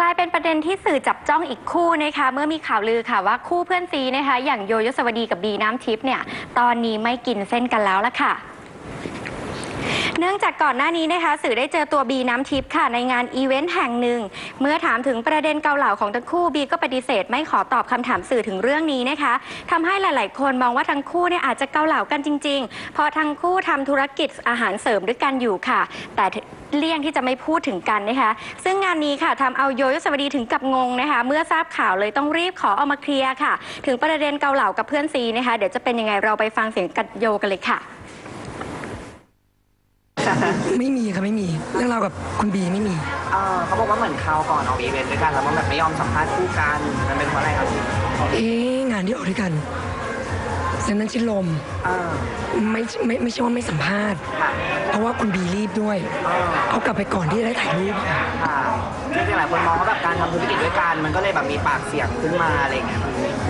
กลายเป็นประเด็นที่สื่อจับจ้องอีกคู่นะคะ เมื่อมีข่าวลือค่ะว่าคู่เพื่อนซีนะคะ อย่างโยโยสวดีกับบีน้ำทิพย์เนี่ย ตอนนี้ไม่กินเส้นกันแล้วละค่ะ เนื่องจากก่อนหน้านี้นะคะสื่อได้เจอตัวบีน้ำทิพย์ค่ะในงานอีเวนต์แห่งหนึ่ง เมื่อถามถึงประเด็นเกาเหลาของทั้งคู่บีก็ปฏิเสธ ไม่ขอตอบคำถามสื่อถึงเรื่องนี้นะคะทำให้หลาย ๆ คนมองว่าทั้งคู่เนี่ยอาจจะเกาเหลากันจริง ๆ เพราะทั้งคู่ทำธุรกิจอาหารเสริมด้วยกันอยู่ค่ะ แต่เลี่ยงที่จะไม่พูดถึงกันนะคะ ซึ่งงานนี้ค่ะทำเอาโยยศวดีถึงกับงงนะคะ เมื่อทราบข่าวเลยต้องรีบขอเอามาเคลียร์ค่ะ ถึงประเด็นเกาเหลากับเพื่อนซีนะคะ เดี๋ยวจะเป็นยังไงเราไปฟังเสียงกัดโยกันเลยค่ะ ไม่มีค่ะไม่มี เรื่องราวกับคุณบีไม่มี เออเขาบอกว่าเหมือนเขาวก่อนออกอีเวนต์ด้วยกันแล้วมันแบบไม่ยอมสัมภาษณ์คู่กันมันเป็นเพราะอะไรครับเอ๊ะงานที่ออกด้วยกันเซนนั้นชิลมเออไม่ไม่ไม่ใช่ว่าไม่สัมภาษณ์ ค่ะเพราะว่าคุณบีรีบด้วย เออเอากลับไปก่อนที่จะได้ถ่ายรูปค่ะจริงๆหลายคนมองว่าแบบการทำธุรกิจด้วยกันมันก็เลยแบบมีปากเสียงขึ้นมาอะไรอย่างเงี้ย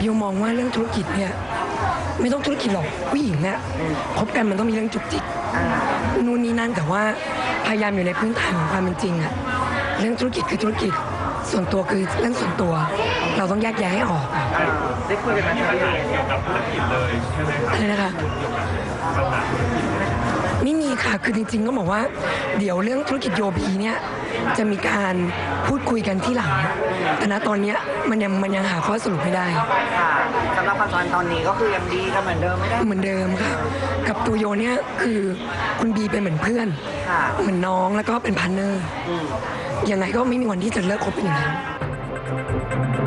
โยมองว่าเรื่องธุรกิจเนี่ยไม่ต้องธุรกิจหรอกผู้หญิงเนี่ยคบกันมันต้องมีเรื่องจุกจิกอ่า นู่นนี่นั่นแต่ว่าพยายามอยู่ในพื้นฐานของความเป็นจริงอะเรื่องธุรกิจคือธุรกิจ ส่วนตัวคือเรื่องส่วนตัว เราต้องแยกแยะให้ออกอะเออได้คุยกันไหมครับอะไรนะคะไม่มี ค่ะคือจริงๆก็บอกว่า เดี๋ยวเรื่องธุรกิจโยบีเนี่ยจะมีการพูดคุยกันที่หลังแต่ณตอนเนี้ยมันยังมันยังหาข้อสรุปไม่ได้ ค่ะสำหรับความสัมพันธ์ตอนนี้ก็คือยังดีกันเหมือนเดิมไม่ได้เหมือนเดิมค่ะ กับตัวโยเนี่ยคือคุณบีเป็นเหมือนเพื่อน ค่ะเหมือนน้องแล้วก็เป็น partnerอืม ยังไงก็ไม่มีวันที่จะเลิกคบกันอย่างนั้นค